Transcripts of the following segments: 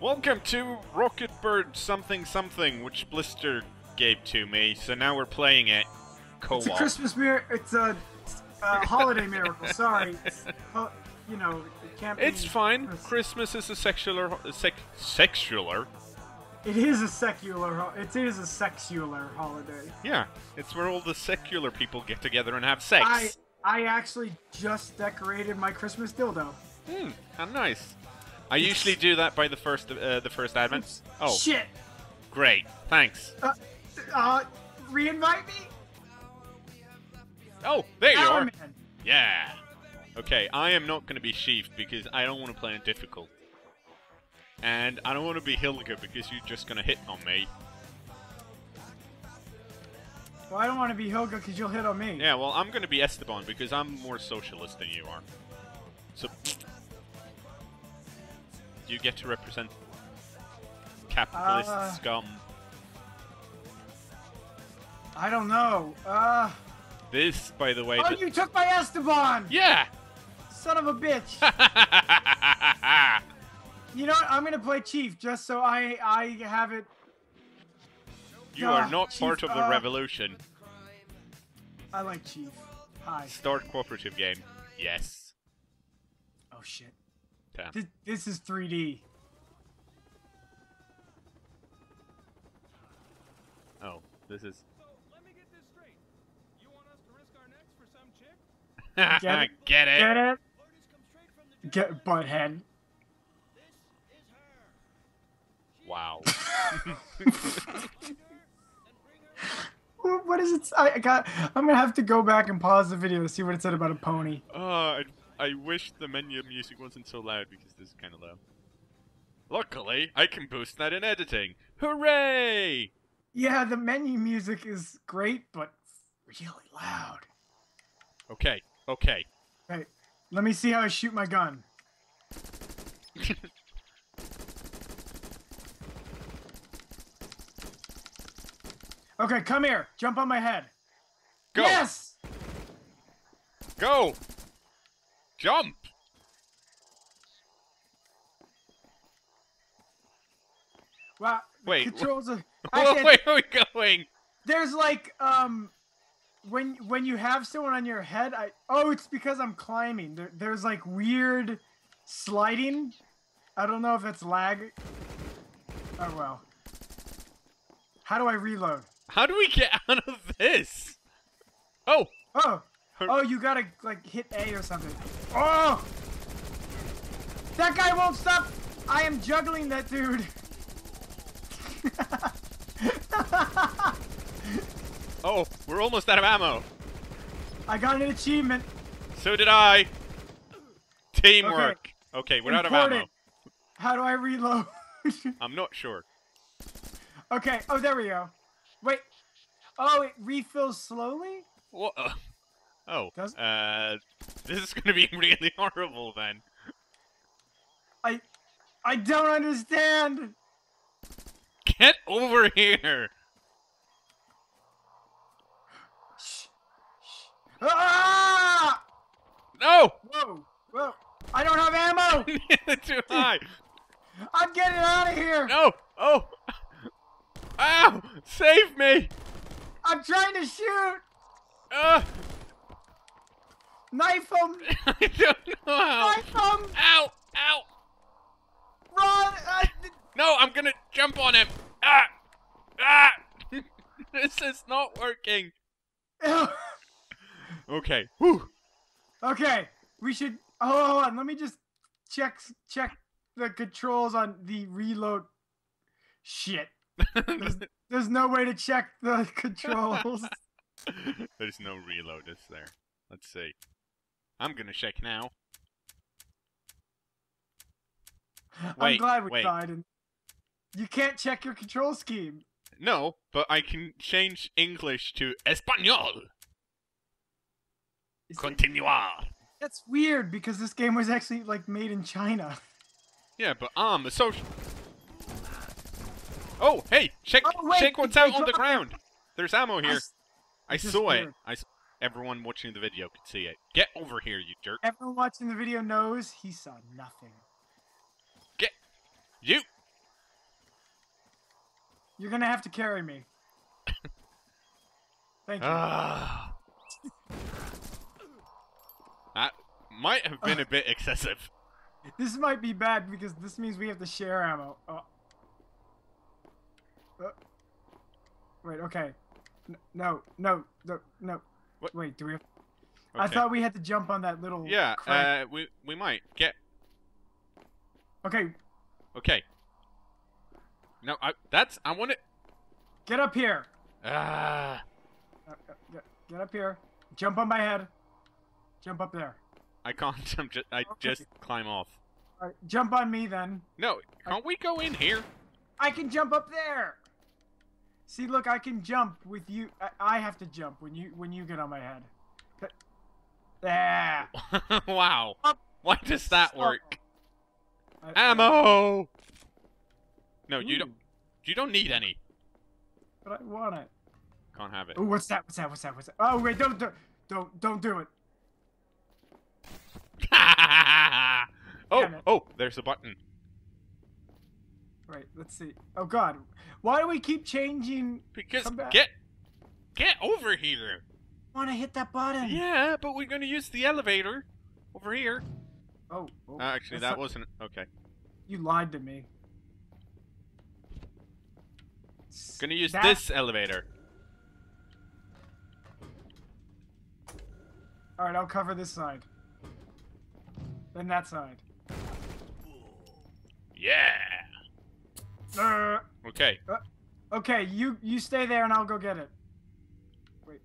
Welcome to Rocket Bird something something, which Blister gave to me. So now we're playing it co-op. It's a Christmas mir. It's a, a holiday miracle. Sorry, it's, uh, you know it can't be. It's fine. Christmas. Christmas is a sexular, sec, sexular. It is a secular. It is a sexular holiday. Yeah, it's where all the secular people get together and have sex. I I actually just decorated my Christmas dildo. Hmm, how nice. I usually do that by the first, uh, the first advent. Oh, Shit. great. Thanks. Uh, uh, reinvite me. Oh, there you are. Hourman. Yeah. Okay, I am not going to be Chief because I don't want to play in difficult. And I don't want to be Hilga because you're just going to hit on me. Well, I don't want to be Hilga because you'll hit on me. Yeah, well, I'm going to be Esteban because I'm more socialist than you are. So, you get to represent capitalist Uh, scum. I don't know. Uh. This, by the way, Oh, you took my Esteban! yeah. Son of a bitch! you know what? I'm gonna play Chief just so I I have it. you are Ah, not Chief, part of the uh, revolution. I like Chief. Hi. Start cooperative game. Yes. Oh shit. Damn. This, this is 3D. Oh, this is. So, let me get this straight. You want us to risk our necks for some chick? Get it? Get it? Get it? Orders come straight from the Get butthead. This is her. Wow. And bring her. What what is it? I I got. I'm gonna have to go back and pause the video to see what it said about a pony. Oh, I, wish the menu music wasn't so loud because this is kind of low. Luckily, I can boost that in editing. Hooray! Yeah, the menu music is great, but really loud. Okay, okay. Hey, let me see how I shoot my gun. Okay, come here. Jump on my head. Go! Yes! Go! Jump! Wow. Wait, Controls are. Where are we going? there's like um, when when you have someone on your head, I oh, it's because I'm climbing. There, there's like weird sliding. I don't know if it's lag. Oh well. How do I reload? How do we get out of this? Oh! Oh, oh, you gotta like hit A or something. Oh, that guy won't stop. I am juggling that dude. Oh, we're almost out of ammo. I got an achievement. So did I. Teamwork. Okay, we're out of ammo. How do I reload? I'm not sure. okay. Oh, there we go. Wait. Oh, it refills slowly. What? Oh, uh, this is gonna be really horrible then. I, I don't understand. Get over here! Shh. Ah! No! Whoa, whoa! I don't have ammo. Too high! I'm getting out of here. No! Oh! Ow! Save me! I'm trying to shoot. Uh, Knife him. I don't know how. Knife him. Ow! Ow! Run. No, I'm gonna jump on him! Ah! Ah! this is not working! Okay. Whew. okay, we should. Oh, hold on. Let me just check check the controls on the reload. Shit. There's, there's no way to check the controls. There's no reload, is there? Let's see. I'm gonna check now. I'm glad we wait. died. And you can't check your control scheme. No, but I can change English to Espanol. Is it- Continuar. That's weird because this game was actually like made in China. Yeah, but um, I'm a social. Oh, hey, check, Oh, wait, check what's out on the ground. There's ammo here. I, just saw it. I everyone watching the video could see it. Get over here, you jerk. Everyone watching the video knows he saw nothing. Get you. You're gonna have to carry me. Thank you. That might have been a bit excessive. This might be bad because this means we have to share ammo. Oh. Uh. Wait, okay. No, no, no, no. What? Wait, do we have... I thought we had to jump on that little... Yeah, crank. uh, we we might get Okay, okay. No, I that's I want it. get up here. Ah, Uh, uh, get, get up here. Jump on my head. Jump up there. I can't. I'm just I Okay. just climb off. Right, jump on me then. No, can't we go in here? I can jump up there. See, look, I can jump with you. I, I have to jump when you when you get on my head. There. wow. Why does that work? I- I- Ammo. No, you don't. Hmm. You don't need any. But I want it. Can't have it. Oh, what's that? What's that? What's that? What's that? Oh, wait, don't do, don't don't do it. oh, it. oh, there's a button. Right, let's see. Oh God, why do we keep changing? Because get get over here. Want to hit that button? Yeah, but we're gonna use the elevator over here. Oh, oh, Uh, actually, that not- wasn't okay. You lied to me. Gonna use That- this elevator. All right, I'll cover this side. Then that side. Yeah. Uh, Okay. okay, you you stay there and I'll go get it. Wait,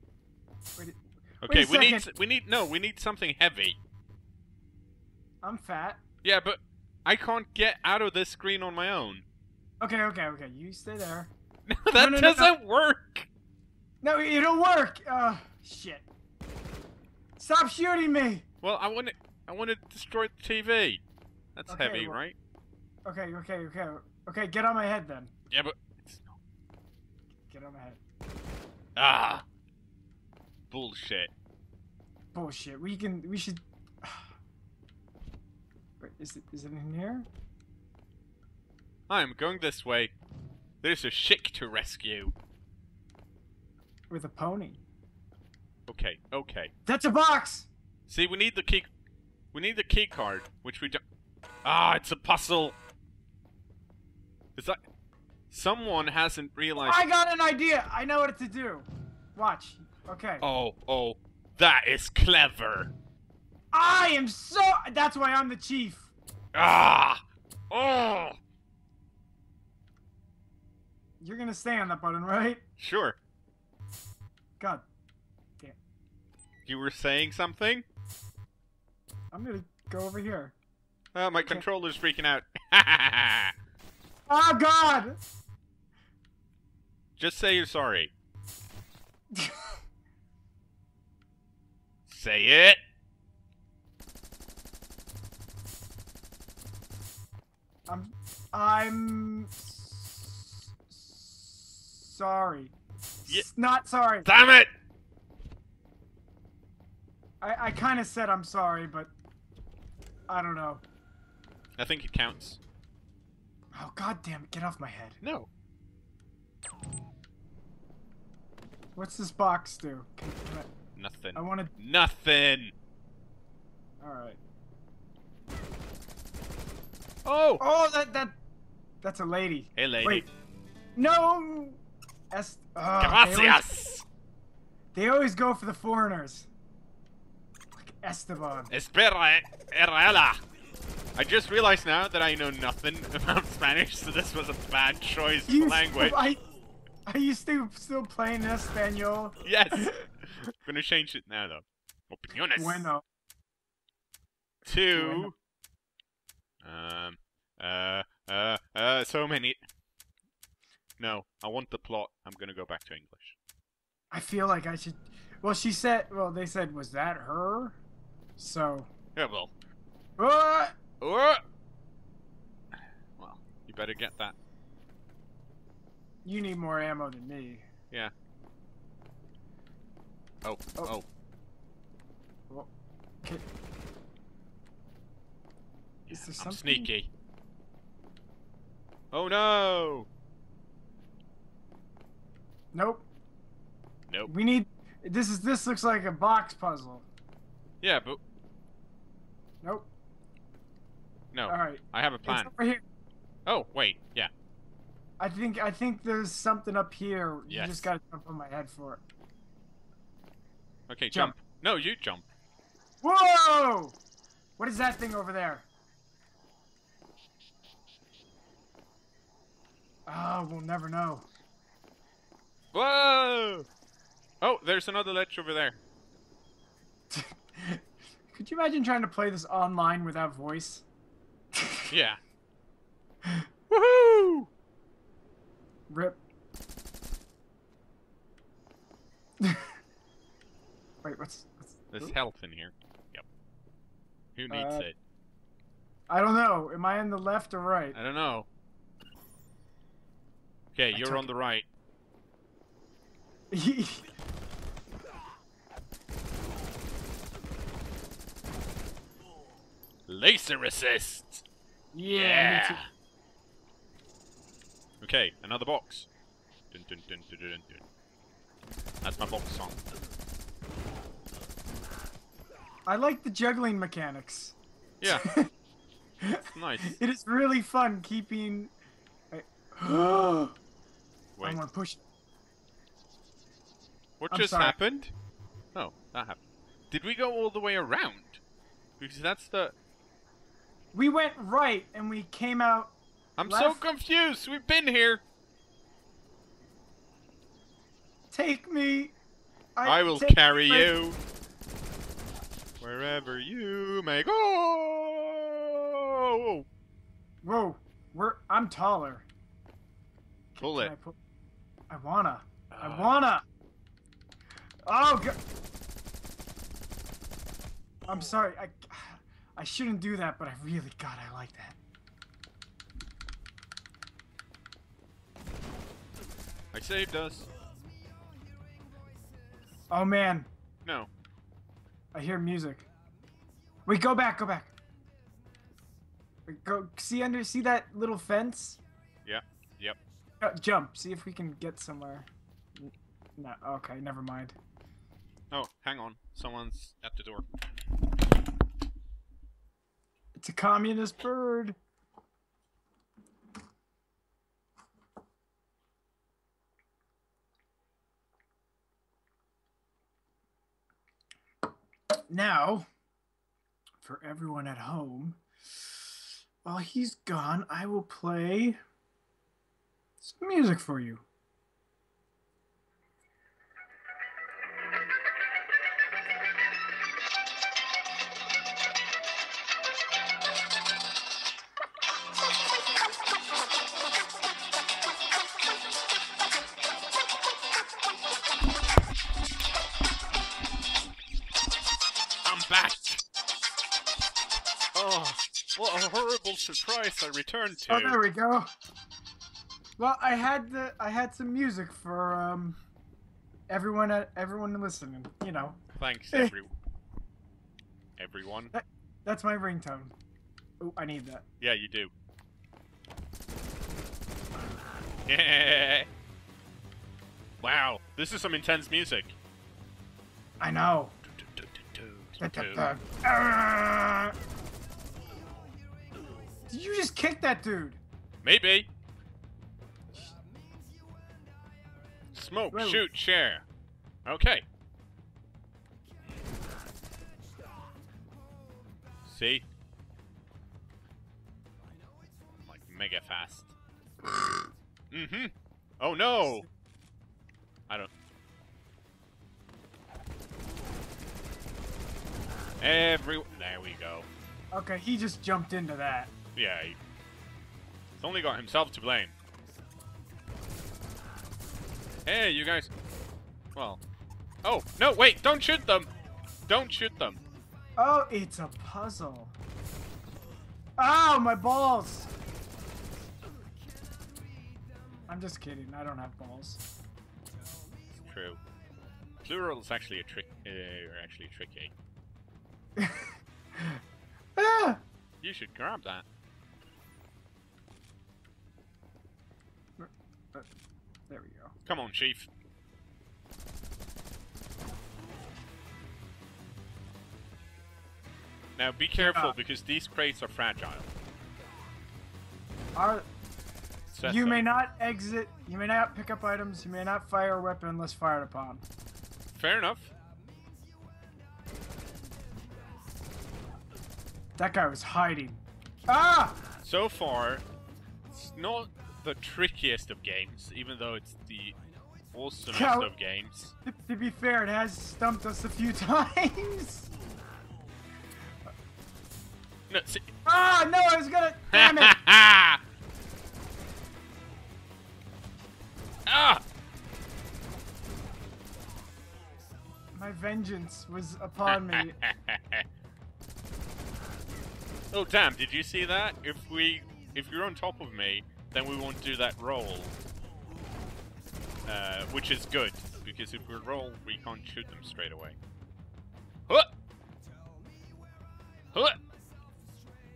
wait. Okay. a we need we need no. We need something heavy. I'm fat. Yeah, but I can't get out of this screen on my own. Okay, okay, okay. You stay there. No, that no, no, no. doesn't work. No, it'll work. Uh, shit. Stop shooting me. Well, I want to I want to destroy the TV. That's Okay, heavy, well- right? Okay, okay, okay, okay. Get on my head then. Yeah, but it's. Get on my head. Ah. Bullshit. Bullshit. We can. We should. Wait, is it? Is it in here? I'm going this way. There's a chick to rescue. With a pony. Okay, okay. That's a box. See, we need the key. We need the key card, which we don't. Ah, it's a puzzle. Is like Someone hasn't realized. I got an idea. I know what to do. Watch. Okay. Oh, oh, that is clever. I am so. That's why I'm the chief. Ah, oh, You're gonna stay on that button, right? sure. God, You were saying something? I'm gonna go over here. Oh, my controller's freaking out. Oh God! Just say you're sorry. Say it. I'm. I'm. Sorry. Ye- S- Not sorry. Damn it! I, I kind of said I'm sorry, but I don't know. I think it counts. Oh God damn it! Get off my head. No. What's this box do? Nothing. I, I want to. Nothing. All right. Oh! Oh, that that. That's a lady. Hey, lady. Wait. No. Es- uh, they, always, Gracias! they always go for the foreigners. Like Esteban. Espera, Erela! I just realized now that I know nothing about Spanish, so this was a bad choice of You- language. I, I used to still playing in Espanol. Yes! I'm gonna change it now, though. Opiniones. Bueno. Two. Um. Uh. Uh. Uh. So many. No, I want the plot. I'm gonna go back to English. I feel like I should. Well, she said. Well, they said, was that her? So. Yeah, well. Uh, Uh, well, get that. you need more ammo than me. Yeah. Oh. Oh. Oh. Okay. Is there I'm something? sneaky. Oh no! Nope. Nope. We need. This is. This looks like a box puzzle. Yeah, but Nope. no. All right. I have a It's plan. over here. Oh, wait. Yeah. I think. I think there's something up here. You just gotta jump on my head for it. Okay, Jump. jump. No, you jump. Whoa! What is that thing over there? Oh, we'll never know. Whoa! Oh, there's another ledge over there. Could you imagine trying to play this online without voice? Yeah. Woohoo! Rip. Wait, what's, what's There's health in here. Yep. Who needs Uh, it? I don't know. Am I in the left or right? I don't know. Okay, I you're on the right. Laser assist! yeah. me too. Okay, another box. Dun, dun, dun, dun, dun, dun. That's my box song. I like the juggling mechanics. Yeah, nice. It is really fun keeping. Wait, want to push. what I'm just sorry. happened? Oh, that happened. Did we go all the way around? Because that's the. We went right and we came out. I'm so confused. We've been here. Take me. I will carry me. you wherever you may go. Whoa, we're. I'm taller. Pull it. I, put... I wanna. I Uh, wanna. Oh god. I'm sorry. I. I shouldn't do that, but I really, God, I like that. I saved us. Oh man, No. I hear music. Wait, go back, go back. Wait, go see under, see that little fence? Yeah. Yep. Uh, jump. See if we can get somewhere. No. Okay, never mind. Oh, hang on. Someone's at the door. It's a communist bird. Now, for everyone at home, while he's gone, I will play some music for you. Surprise I returned oh, to. Oh, there we go. Well, I had the I had some music for um everyone at everyone listening. You know, Thanks, eh. every everyone. That, that's my ringtone. Oh, I need that. Yeah, you do. Yeah. Wow, this is some intense music. I know. Did you just kick that dude? Maybe. Smoke, shoot, share. Okay. See? Like mega fast. mm-hmm. Oh no! I don't. Every. There we go. Okay, he just jumped into that. Yeah, he... he's only got himself to blame. Hey, you guys. Well. Oh, no, wait, don't shoot them! Don't shoot them. Oh, it's a puzzle. Ow, my balls! I'm just kidding. I don't have balls. True. Plural is actually a trick. Uh, actually tricky. ah! You should grab that. There we go. Come on, Chief. Now be careful Yeah. because these crates are fragile. Are, Set you them. may not exit. You may not pick up items. You may not fire a weapon unless fired upon. Fair enough. That guy was hiding. Ah! So far, it's not the trickiest of games, even though it's the awesomest Cow- of games. To, to be fair, it has stumped us a few times. No, see. Ah, no, I was gonna. Damn it! ah! My vengeance was upon me. oh damn! Did you see that? If we, if you're on top of me, then we won't do that roll. Uh, which is good because if we roll, we can't shoot them straight away. Huh! Huh!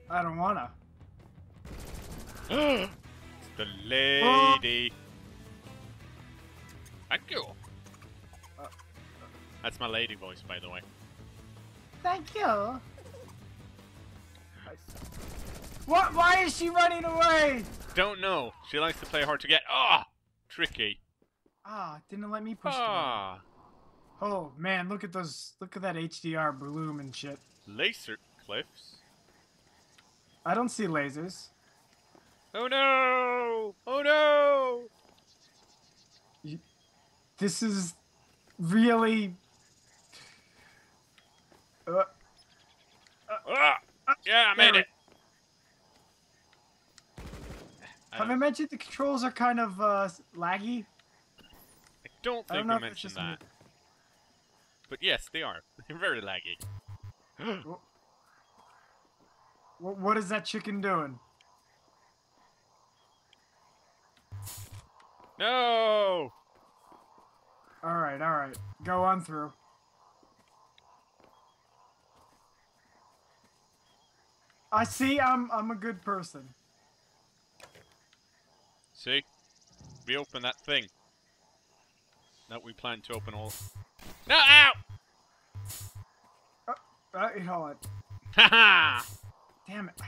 I don't wanna. it's the lady. Thank you. That's my lady voice, by the way. Thank you. What? Why is she running away? Don't know. She likes to play hard to get. Ah, tricky. Ah, didn't let me push. Ah. Oh man, look at those. Look at that HDR bloom and shit. laser cliffs. I don't see lasers. Oh no! Oh no! This is really. Uh, Ah, yeah, I made it. I have I mentioned the controls are kind of uh, laggy? I don't I think don't know we mentioned just me. that. But yes, they are. They're very laggy. What, what is that chicken doing? No! All right, all right, go on through. I see. I'm I'm a good person. See? We open that thing. That we plan to open all. No! Ow! Uh, hold on. Haha! Damn it.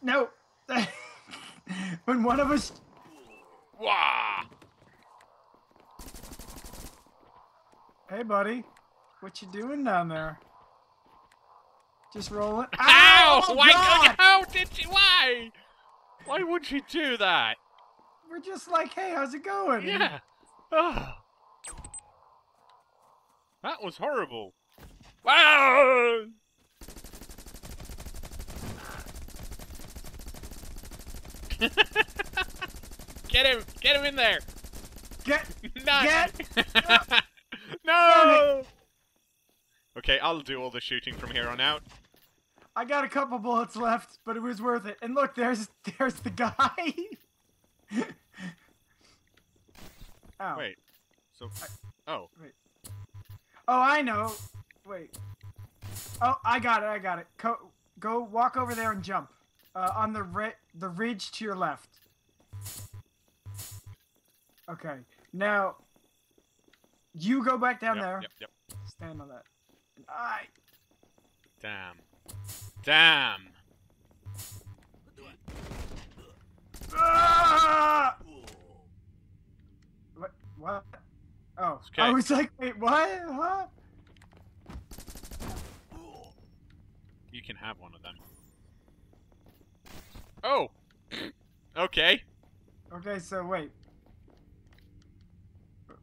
No. when one of us. Wah! Hey, buddy. What you doing down there? Just rolling. Ow! Oh, Why? God! How did she? Why? Why would she do that? We're just like, hey, how's it going? Yeah. Ah. That was horrible. Wow! Get him! Get him in there! Get. No! Get- no! Okay, I'll do all the shooting from here on out. I got a couple bullets left, but it was worth it. And look, there's there's the guy. Ow. Wait. So. Oh. Wait. Oh, I know. Wait. Oh, I got it. I got it. Go, go walk over there and jump. Uh, on the ri- the ridge to your left. Okay. Now, you go back down Yep, there. Yep, yep. Stand on that. I. Damn. Damn. Ah! What? What? Oh. Okay. I was like, wait, what? Huh? You can have one of them. Oh! okay. Okay, so wait.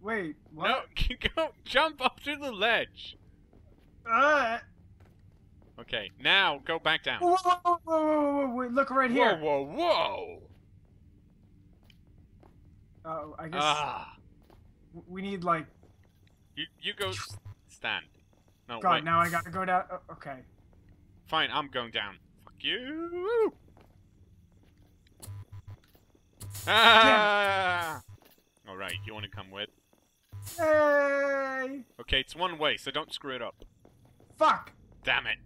Wait, what? No, go jump up to the ledge. Uh, Okay, now go back down. whoa, whoa, whoa, whoa, whoa, wait, look right here. Whoa, whoa, whoa! Oh, I guess Ah, we need like. you you go stand. No, God, wait. now I gotta go down. oh, okay. Fine, I'm going down. Fuck you. Ah! All right, you want to come with? Hey! Okay, it's one way, so don't screw it up. Fuck! Damn it.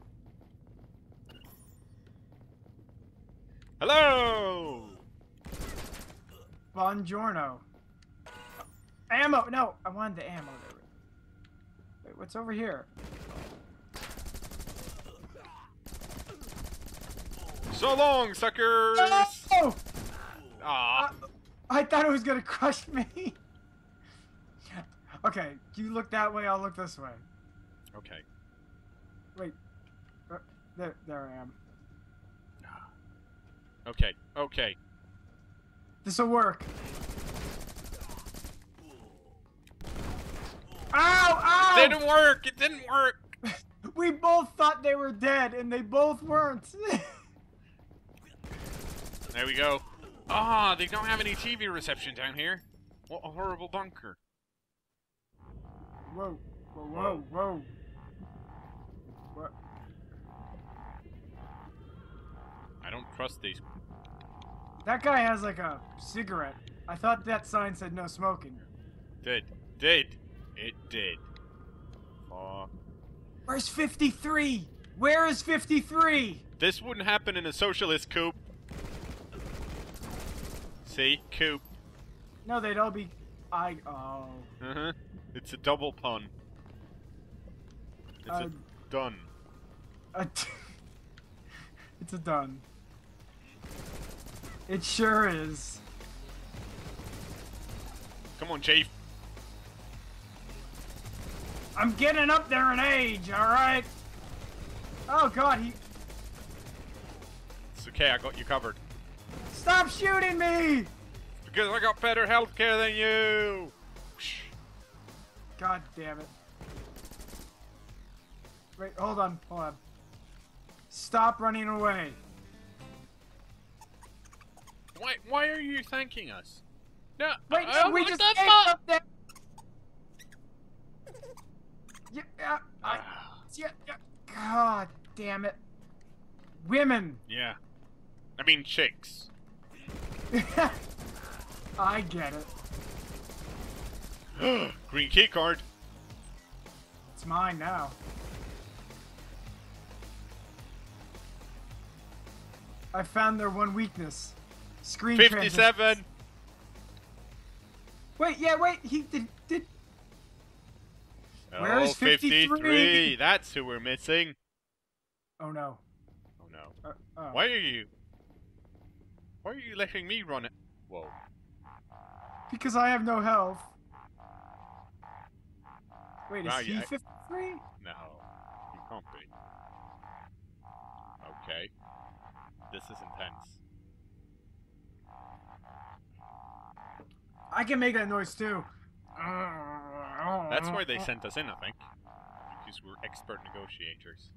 Hello. Buongiorno. Ammo! No, I wanted the ammo. There. Wait, what's over here? So long, suckers! Oh! Aw. I thought it was gonna crush me. okay, you look that way, I'll look this way. Okay. There, there I am. Okay. Okay. This'll work. Ow! Ow! It didn't work! It didn't work! We both thought they were dead, and they both weren't. There we go. Ah, they don't have any TV reception down here. What a horrible bunker. whoa, whoa, whoa, whoa. Don't trust these. That guy has like a cigarette. I thought that sign said no smoking. Did. Did. It did. Fuck. Where's 53? Where is 53? This wouldn't happen in a socialist coup. See? Coup. No, they'd all be. I. Oh. Uh-huh. It's a double pun. It's Uh, a done. A it's a done. It sure is. Come on, Chief. I'm getting up there in age, alright? Oh god, he. It's okay, I got you covered. Stop shooting me! Because I got better healthcare than you! God damn it. Wait, hold on, hold on. Stop running away. Why, why are you thanking us? No, Wait, uh, we just the fuck? up there. Yeah, yeah, I, Ah, yeah, yeah. God damn it. Women. yeah. I mean, chicks. I get it. Green key card. It's mine now. I found their one weakness. Screen transition. 57. Wait, yeah, wait. He did. Did Where oh, is 53? 53. That's who we're missing. oh no. Oh no. Uh, oh. Why are you? Why are you letting me run it? Whoa. Because I have no health. Wait, is Wow, he yeah, I- 53? No, you can't be. Okay. This is intense. I can make that noise too. That's why they sent us in, I think. Because we're expert negotiators.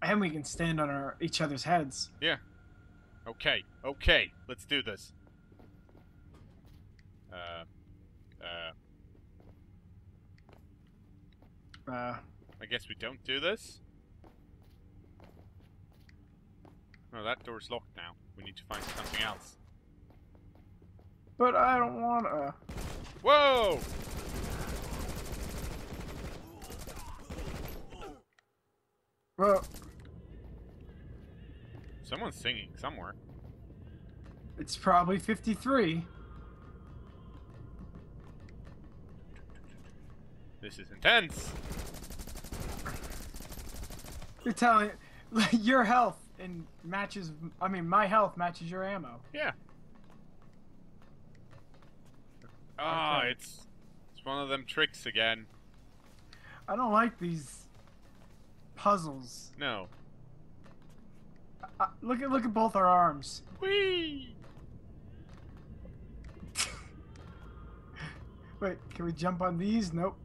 And we can stand on our each other's heads. Yeah. Okay, okay, let's do this. Uh, uh, Uh, I guess we don't do this? No, that door's locked now. We need to find something else. But I don't wanna. Whoa! Well, Someone's singing somewhere. it's probably 53. This is intense! You're telling your health and matches. I mean, my health matches your ammo. Yeah. Ah, Okay. it's it's one of them tricks again. I don't like these puzzles. No. Uh, look at look at both our arms. Whee! Wait, can we jump on these? Nope.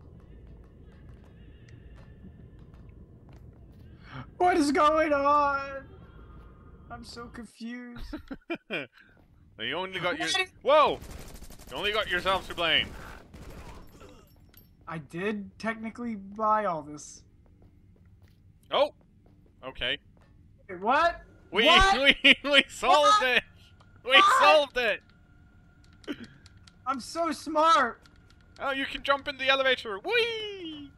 What is going on? I'm so confused. you only got your whoa. You only got yourself to blame. I did technically buy all this. Oh. Okay. Wait, what? We What? we we solved What? it. We What? solved it. I'm so smart. Oh, you can jump in the elevator. Whee!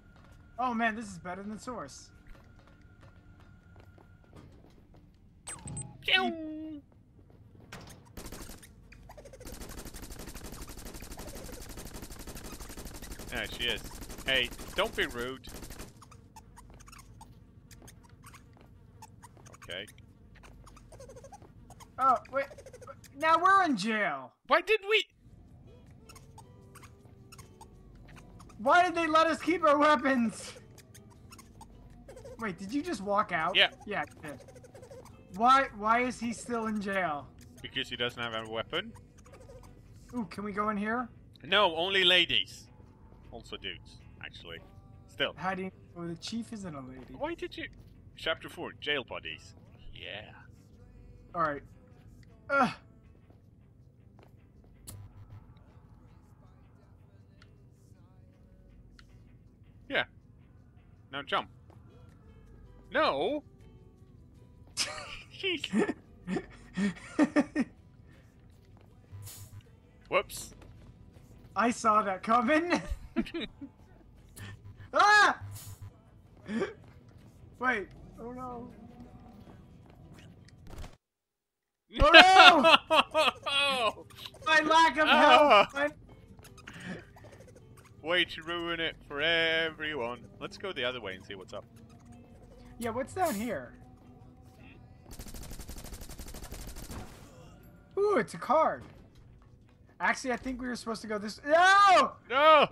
Oh man, this is better than Source. Pew! Yeah, she is. Hey, don't be rude. Okay. Oh wait. Now we're in jail. Why did we? Why did they let us keep our weapons? Wait, did you just walk out? Yeah. Yeah, I did. Why why is he still in jail? Because he doesn't have a weapon? Ooh, can we go in here? No, only ladies. Also dudes, actually. Still. How do you Oh, the chief isn't a lady. Why did you? Chapter 4, Jail Buddies. Yeah. Alright. Ugh. Yeah. Now jump. No! Whoops. I saw that coming. ah! Wait. Oh no. Oh, no! My lack of health. My- Way to ruin it for everyone. Let's go the other way and see what's up. Yeah, what's down here? Ooh, it's a card. Actually, I think we were supposed to go this. No! No!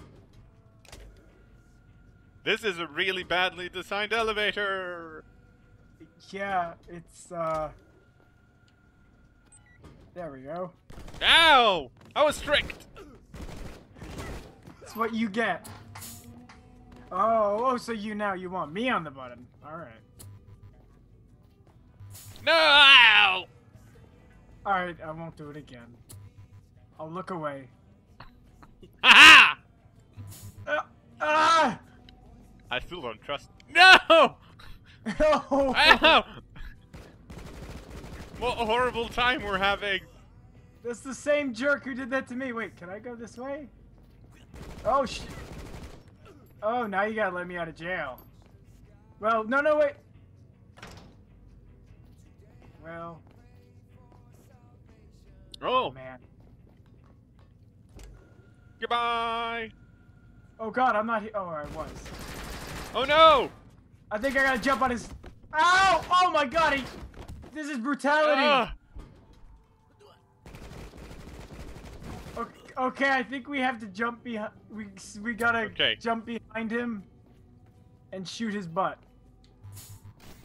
This is a really badly designed elevator! Yeah, it's uh. There we go. Ow! I was tricked! That's what you get. Oh, oh, so you now you want me on the button? All right, No! Ow! all right. I won't do it again. I'll look away. Ha Uh, ah! I still don't trust. No! Oh! Ow! What a horrible time we're having! That's the same jerk who did that to me. Wait, can I go this way? Oh shit. Oh, now you gotta let me out of jail. Well, no, no, wait. Well, Oh, oh man. goodbye! Oh god, I'm not here. Oh, I was. Oh no! I think I gotta jump on his. Ow! Oh my god, he. This is brutality. Ah! Okay, okay, I think we have to jump behind. We we gotta Okay. jump behind him and shoot his butt.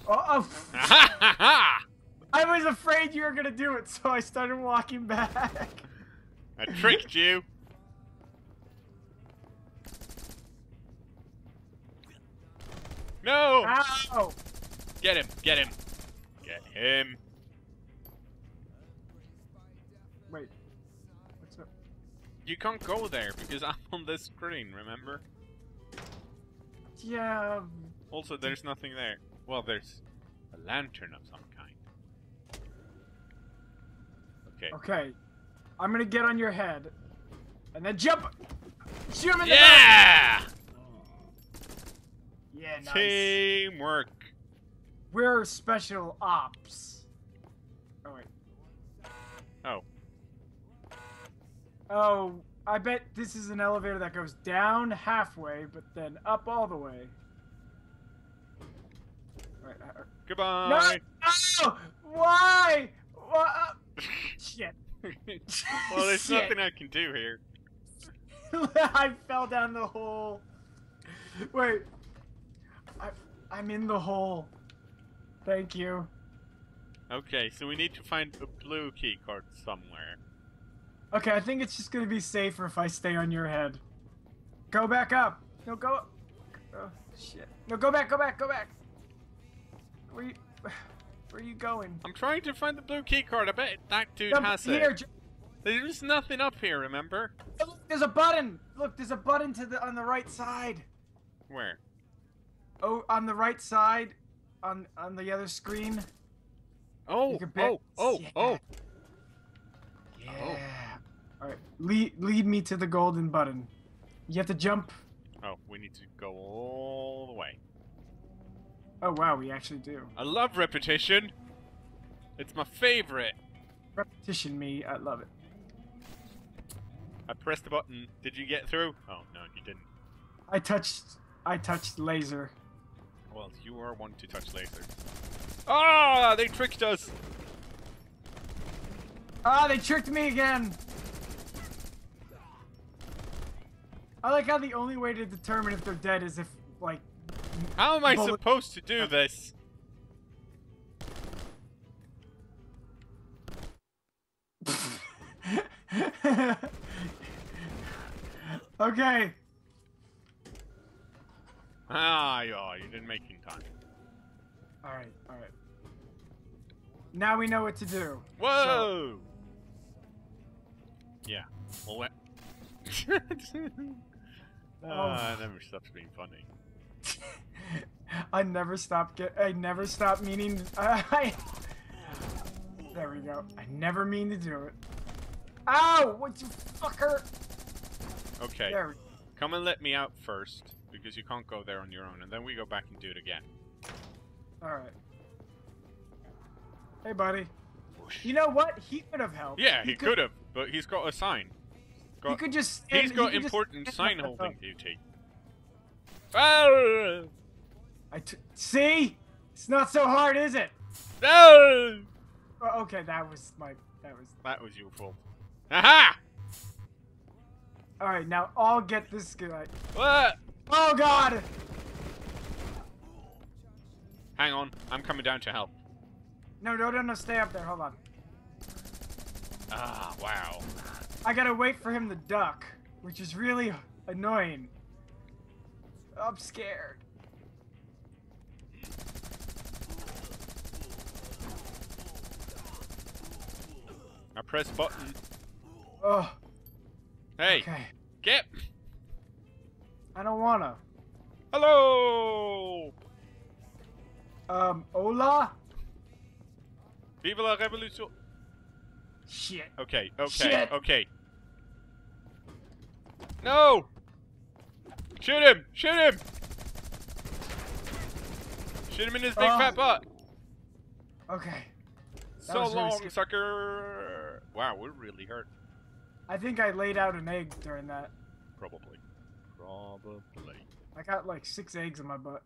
Oh, oh. I was afraid you were gonna do it, so I started walking back. I tricked you! No! Ow! Get him! Get him! Get him! Wait. What's up? You can't go there because I'm on this screen, remember? Yeah. Um, also, there's nothing there. Well, there's a lantern of some kind. Okay. Okay. I'm gonna get on your head, and then jump. Shoot him in the Yeah! Yeah, nice. Teamwork. We're special ops. Oh wait. Oh. Oh, I bet this is an elevator that goes down halfway, but then up all the way. Wait, uh, Goodbye. no! Why? Why? Shit. well, there's Shit. nothing I can do here. I fell down the hole. Wait. I, I'm in the hole. Thank you. Okay, so we need to find a blue key card somewhere. Okay, I think it's just gonna be safer if I stay on your head. Go back up. No, go. Oh shit. No, go back. Go back. Go back. Where you? Where are you going? I'm trying to find the blue key card. I bet that dude Jump has here. it. There's nothing up here, remember? There's a button. Look, there's a button to the on the right side. Where? Oh, on the right side, on on the other screen. Oh, You can bet- oh, oh, Yeah. oh. Yeah. Oh. All right. Lead lead me to the golden button. You have to jump. Oh, we need to go all the way. Oh wow, we actually do. I love repetition. It's my favorite. Repetition me. I love it. I pressed the button. Did you get through? Oh, no, you didn't. I touched. I touched laser. Well, you are one to touch laser. Ah, they tricked us. Ah, they tricked me again. I like how the only way to determine if they're dead is if, like, How am I supposed to do this? okay. Ah, yeah, you didn't make it in time. All right. All right. Now we know what to do. Whoa! Yeah. Well, what? Ah, it never stops being funny. I never stop get. I never stop meaning. I. There we go. I never mean to do it. Ow! What you fucker? Okay, come and let me out first, because you can't go there on your own, and then we go back and do it again. All right. Hey, buddy. You know what? He could have helped. Yeah, he could have, but he's got a sign. He Got, could just. stand- he's he got just important stand sign holding duty. Ah! I t- see. It's not so hard, is it? No! Oh, okay, that was my. That was. That was your fault. Aha! All right, now I'll get this guy. What? Oh God! Hang on, I'm coming down to help. No, no, no, no. Stay up there. Hold on. Ah, wow. I gotta wait for him to duck, which is really annoying. I'm scared. I press button. Oh, Hey, okay. get. I don't wanna. Hello! Um, Ola? Vive la révolution! Shit. Okay, okay, Shit. okay. No! Shoot him! Shoot him! Shoot him in his big Oh. fat butt! Okay. That So long, scary. sucker! Wow, we're really hurt. I think I laid out an egg during that. Probably. Probably. I got like six eggs in my butt.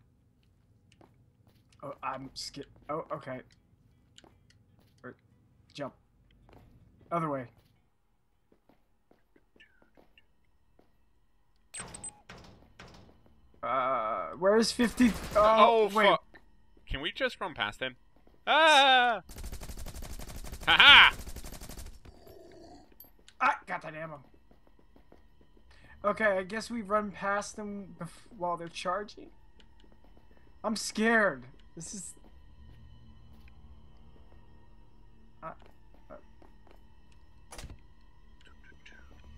Oh, I'm skip. Oh, okay. Or, jump. Other way. Uh, where's 50? Oh, wait. fuck. Can we just run past him? Ah! Haha! Ah, got that ammo. Okay, I guess we run past them bef- while they're charging. I'm scared. This is. Uh,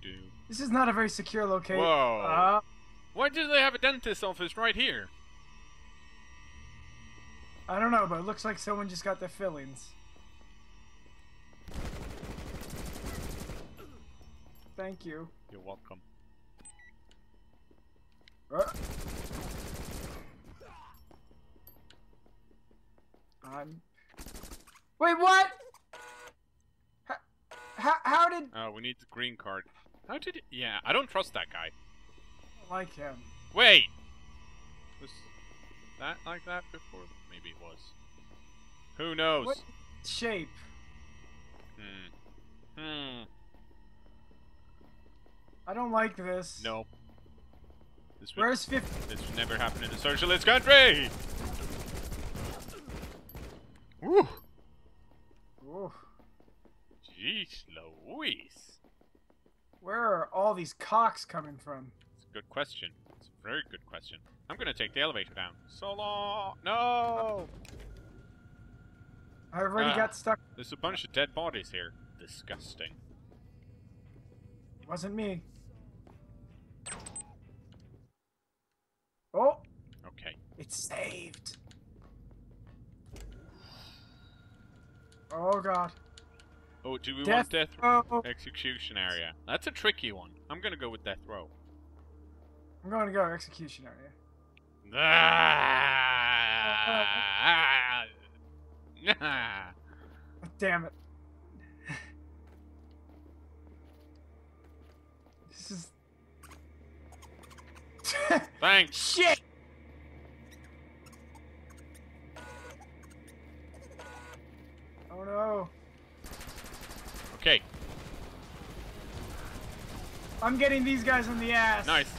Dude. this is not a very secure location. Whoa. Uh, Why do they have a dentist office right here? I don't know, but it looks like someone just got their fillings. Thank you. You're welcome. I'm. Wait, what? How, how, how did Oh, we need the green card. How did it? Yeah, I don't trust that guy. I don't like him? Wait! Was that like that before? Maybe it was. Who knows? What shape? Hmm. Hmm. I don't like this. No. This would, Where's 50? this would never happen in a socialist country! Woo! Ooh, Jeez Louise! where are all these cocks coming from? It's a good question. It's a very good question. I'm gonna take the elevator down. So long! No! I already Ah. got stuck. There's a bunch of dead bodies here. Disgusting. It wasn't me. Oh, Okay. it's saved. Oh god. Oh, do we Death want death row. execution area? That's a tricky one. I'm gonna go with death row. I'm going to go execution area. Ah! Oh, damn it. Thanks. Shit! Oh no. Okay, I'm getting these guys in the ass. nice.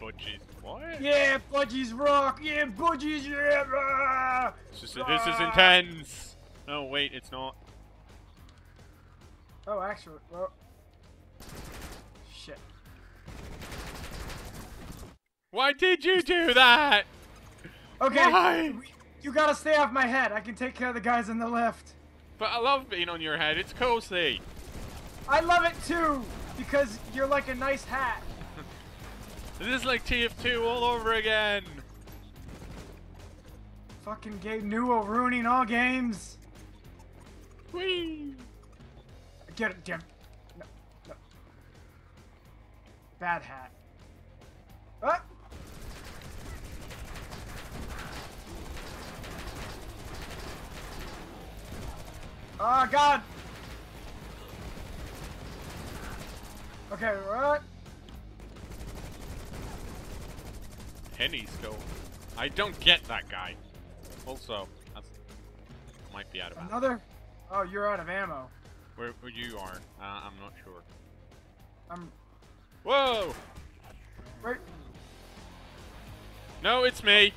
Budgies. What? Yeah, Budgies rock! Yeah, Budgies, yeah! ah! This is, this is intense. No, wait, it's not. Oh, actually, well... Shit. Why did you do that? Okay, Why? you gotta stay off my head. I can take care of the guys on the left. But I love being on your head. It's cozy. I love it too, because you're like a nice hat. This is like TF2 all over again. Fucking Gabe Newell ruining all games. Whee! Get it, Jim. Bad hat. What? Oh God. Okay, what? Henny skull. I don't get that guy. Also, that's might be out of ammo. Another? Oh, you're out of ammo. Where, where you are, uh, I'm not sure. I'm. Whoa! Wait. No, it's me.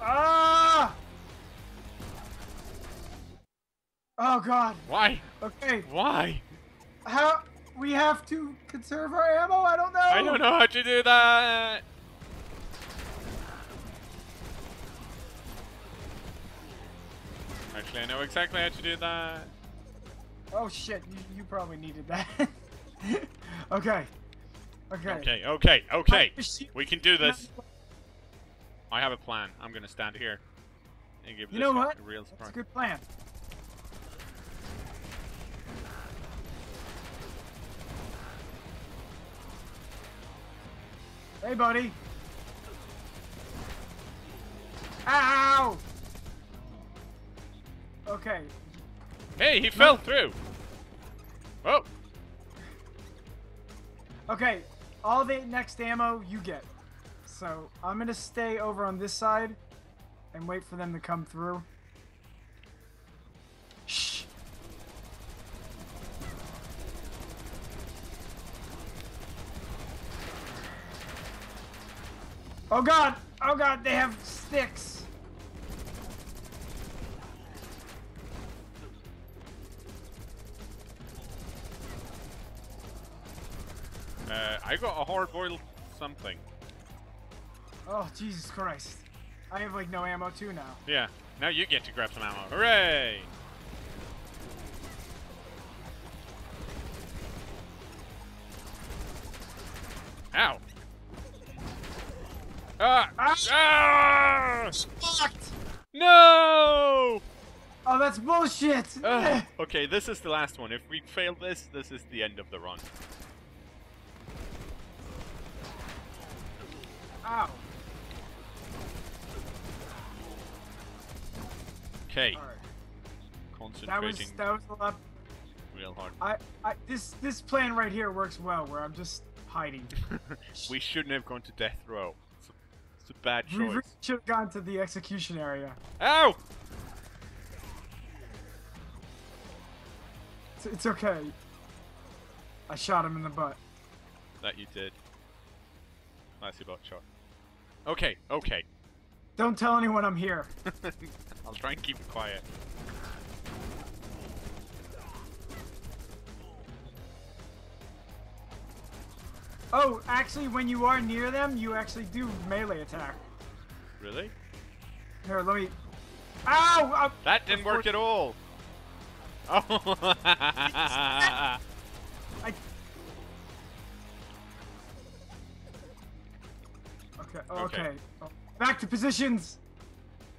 Ah! Oh God. Why? Okay. Why? How we have to conserve our ammo? I don't know. I don't know how to do that. Actually, I know exactly how to do that. Oh shit! You, you probably needed that. okay. Okay. Okay, okay, okay. We can do this. I have a plan. I'm gonna stand here and give You this know what? a real That's a good plan. Hey, buddy. Ow! Okay. Hey, he fell through. Oh, Okay. All the next ammo you get. So I'm gonna stay over on this side and wait for them to come through. Shh. Oh god! Oh god, they have sticks! I got a hard-boiled something. Oh, Jesus Christ. I have like no ammo too now. Yeah. Now you get to grab some ammo. Hooray! Ow! Ah! Ah! Fucked! No! Oh, that's bullshit! Ugh. okay, this is the last one. If we fail this, this is the end of the run. Ow. Okay, Alright. That was concentrating that was a lot. real hard. I, I this this plan right here works well, where I'm just hiding. we shouldn't have gone to death row. It's a, it's a bad choice. We really should have gone to the execution area. Ow! It's, it's okay. I shot him in the butt. That you did. Nicely butt shot. Okay, okay. Don't tell anyone I'm here. I'll try and keep it quiet. Oh, actually, when you are near them, you actually do melee attack. Really? Here, let me. Ow! Uh, That didn't work at all. Oh. Okay. Okay. Okay. Oh, Back to positions.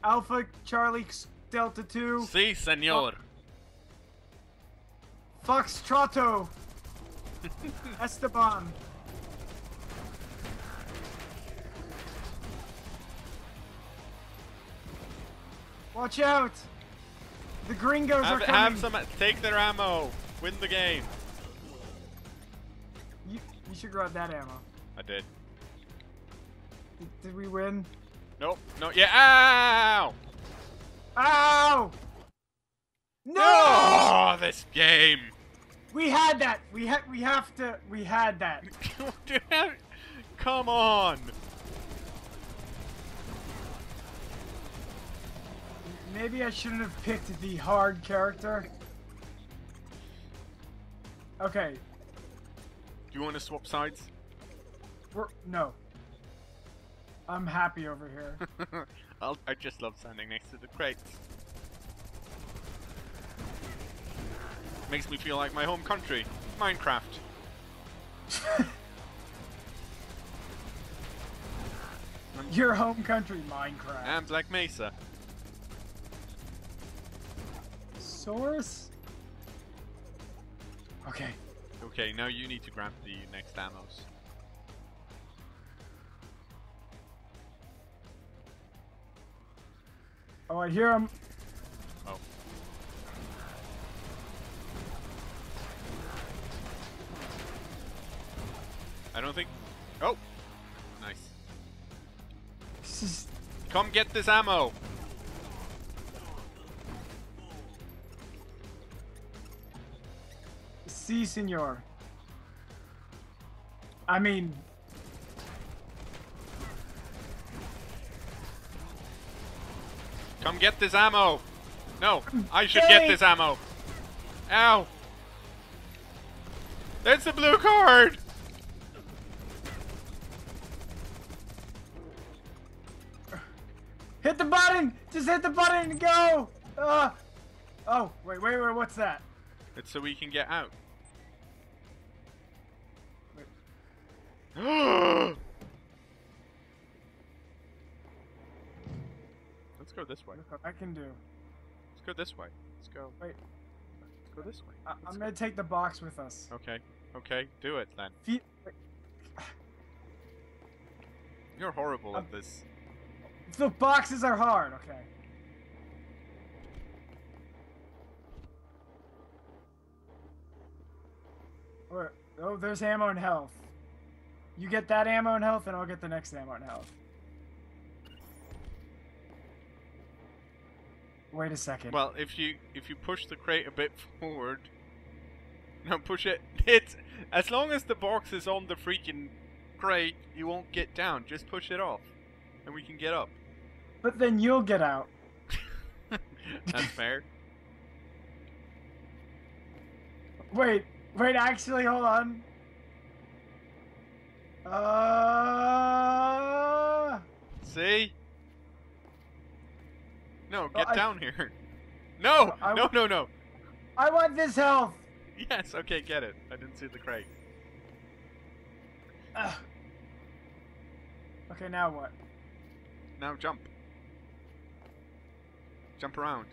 Alpha, Charlie, Delta Two, si, senor. Fox Trotto. Esteban. Watch out! The gringos Have, are coming. have some. Take their ammo. Win the game. You, you should grab that ammo. I did. Did, did we win? Nope. No. Yeah. Ow! Ow! No! Oh, this game. We had that. We had. We have to. We had that. Come on. Maybe I shouldn't have picked the hard character. Okay. Do you want to swap sides? We're no. I'm happy over here. I'll, I just love standing next to the crates. Makes me feel like my home country, Minecraft. Your home country, Minecraft. And Black Mesa. Source. Okay. Okay, now you need to grab the next ammos. Oh, I hear him. Oh. I don't think. Oh! Nice. This is Come get this ammo! Si, senor. I mean, Come get this ammo! No, I should get this ammo! Ow! There's the blue card! hit the button. Just hit the button and go. Uh, oh, wait, wait, wait. What's that? It's so we can get out. go this way. Look what I can do. Let's go this way. Let's go. Wait. Let's go this way. I, Let's I'm gonna take the box with us. Okay. Okay. Do it then. Fe- You're horrible Um, at this. the boxes are hard. Okay. Oh, there's ammo and health. You get that ammo and health, and I'll get the next ammo and health. Wait a second. Well, if you if you push the crate a bit forward, no, push it. It's as long as the box is on the freaking crate, you won't get down. Just push it off, and we can get up. but then you'll get out. That's fair. Wait, wait, actually, hold on. Uh, See? No, get I- down here. No, I no, no, no. I want this health. Yes, okay, get it. I didn't see the crate. Ugh. Okay, now what? Now jump. Jump around.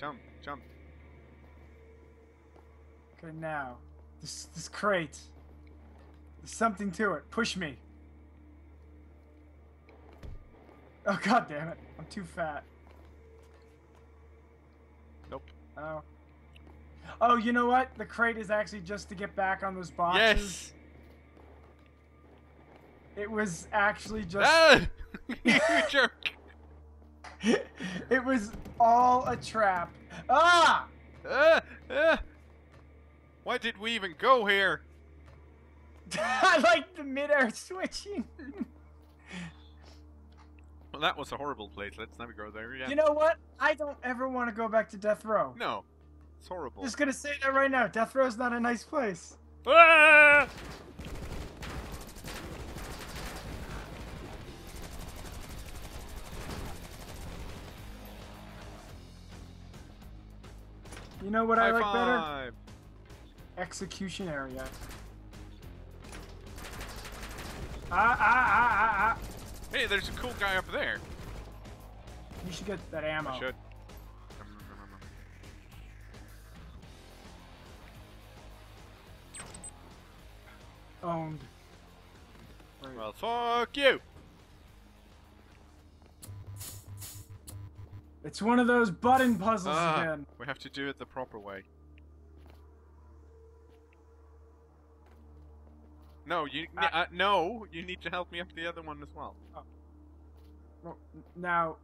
Jump, jump. Okay, now this this crate. There's something to it. Push me. Oh god damn it! I'm too fat. Nope. Oh. Oh, you know what? The crate is actually just to get back on those boxes. Yes! It was actually just. Ah! you jerk! it was all a trap. Ah! Ah, ah. Why did we even go here? I like the midair switching. That was a horrible place. Let's never go there again. You know what? I don't ever want to go back to death row. no, it's horrible. Just gonna say that right now. Death row's not a nice place. Ah! You know what High I like better? Execution area. Ah ah ah ah ah! Hey, there's a cool guy up there. You should get that ammo. I should. Owned. Right. Well, fuck you. It's one of those button puzzles Ah, again. we have to do it the proper way. No, you Ah. uh, no, you need to help me up the other one as well. Well, now,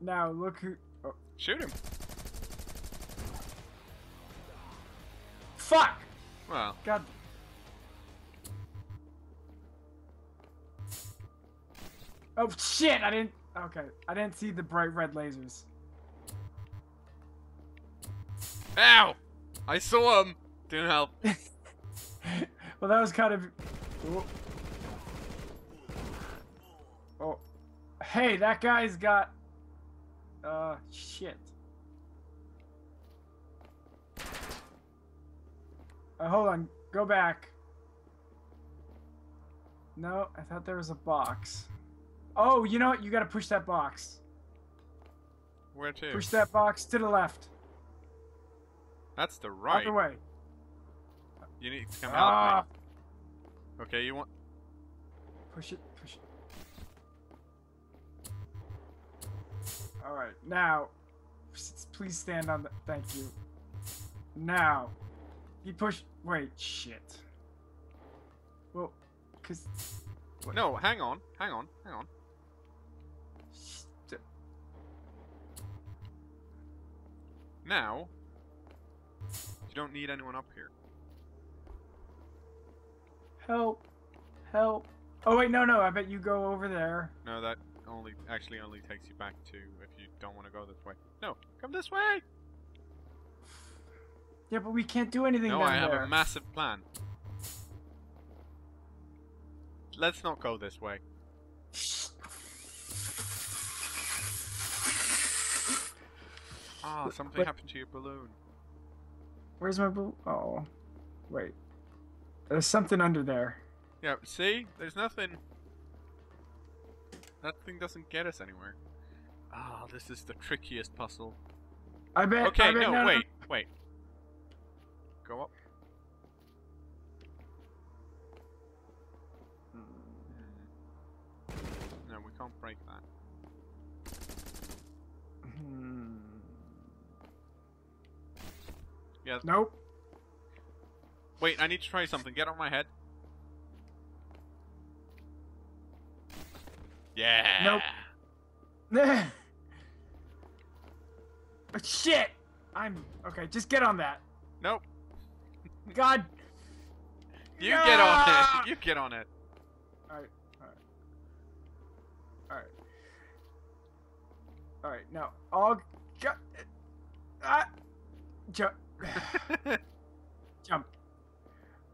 now look who. Oh, Shoot him. fuck! Well, God. Oh shit! I didn't. Okay, I didn't see the bright red lasers. ow! I saw him. Didn't help. well, that was kind of. Oh. oh. Hey, that guy's got. Uh, shit. Uh, hold on. Go back. No, I thought there was a box. Oh, you know what? You gotta push that box. Where to? Push that box to the left. That's the right. Other way. You need to come help Ah. Okay, you want? push it, push it. All right, now, please stand on the. Thank you. Now, you push. Wait, shit. Well, cause. What? No, hang on, hang on, hang on. Now, you don't need anyone up here. Help! Help! Oh wait, no, no. I bet you go over there. No, that only actually only takes you back to if you don't want to go this way. No, come this way. Yeah, but we can't do anything No, I have there. a massive plan. Let's not go this way. Ah, something What? happened to your balloon. Where's my blue? Oh, wait. There's something under there. Yeah, see? There's nothing. That thing doesn't get us anywhere. Ah, this is the trickiest puzzle. I bet. Okay, I bet, no, wait, wait. Go up. Hmm. No, we can't break that. Hmm. Yeah. Nope. Wait, I need to try something. Get on my head. Yeah. Nope. but shit! I'm okay. Just get on that. Nope. God. You get on it. You get on it. All right. All right. All right. All right. Now, all. Ju- ah. Jump. Jump.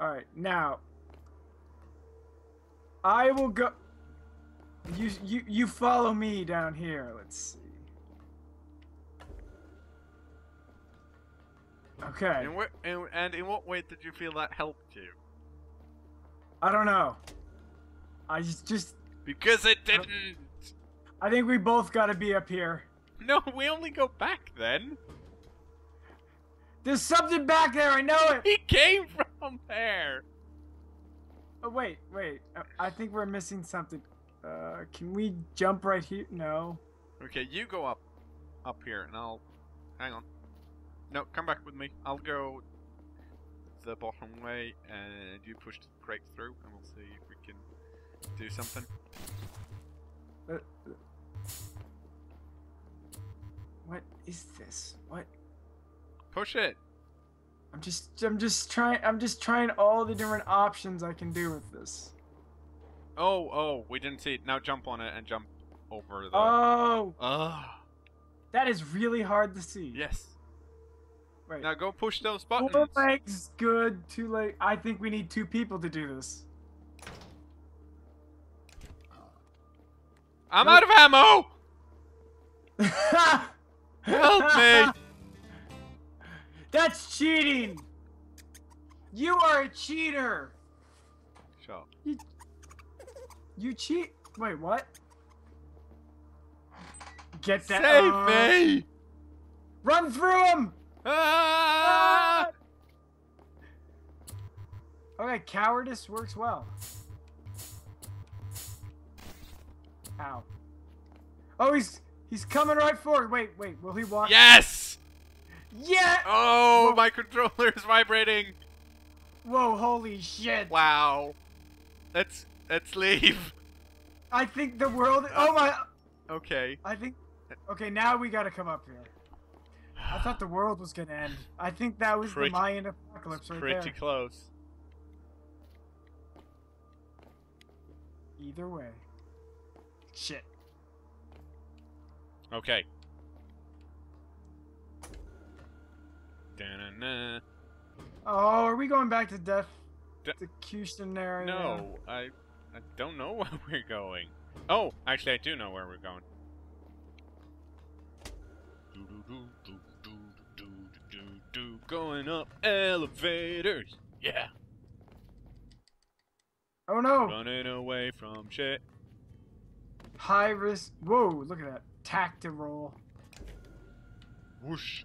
All right. Now. I will go. You you you follow me down here. Let's see. Okay. in wh- in, and in what way did you feel that helped you? I don't know. I just just Because it didn't. I think we both got to be up here. No, we only go back then. There's something back there. I know it. He came from there. Oh, wait, wait. Uh, I think we're missing something. Uh, can we jump right here? No. Okay, you go up, up here, and I'll. Hang on. No, come back with me. I'll go the bottom way, and you push the crate through, and we'll see if we can do something. Uh, uh. what is this? What? Push it. I'm just, I'm just trying, I'm just trying all the different options I can do with this. Oh, oh, we didn't see it. Now jump on it and jump over the. Oh, Ah, that is really hard to see. yes. Wait. Now go push those Four buttons. legs, good. Two leg. I think we need two people to do this. I'm Nope. out of ammo. Help me. That's cheating. You are a cheater. Shut up. You cheat. Wait, what? Get that. Save uh, me! Run through him. Ah! Okay, cowardice works well. Ow. Oh, he's He's coming right for forward. Wait, wait. Will he walk? Yes! Yeah. Oh, Whoa. my controller is vibrating. Whoa! Holy shit! Wow. Let's let's leave. I think the world. Oh my! Okay. I think. Okay, now we gotta come up here. I thought the world was gonna end. I think that was Pretty- the Mayan apocalypse right Pretty there. close. Either way. Shit. Okay. Da-na-na. Oh, are we going back to death? D- the Houston area? No, I I don't know where we're going. Oh, actually, I do know where we're going. Going up elevators. Yeah. Oh no! Running away from shit. High risk. Whoa! Look at that. Tactical. Whoosh.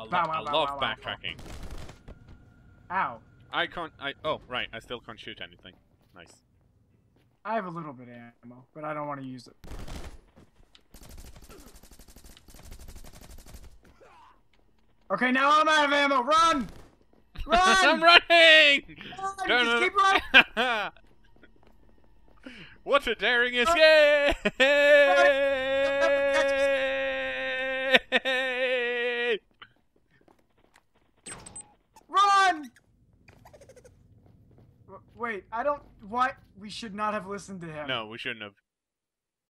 I, lo- Bow, wow, I love backtracking. Ow! I can't. I oh right. I still can't shoot anything. Nice. I have a little bit of ammo, but I don't want to use it. Okay, now I'm out of ammo. Run! Run! I'm running. Run! Just keep running! what a daring escape! Run! W- Wait, I don't. Why? We should not have listened to him. no, we shouldn't have.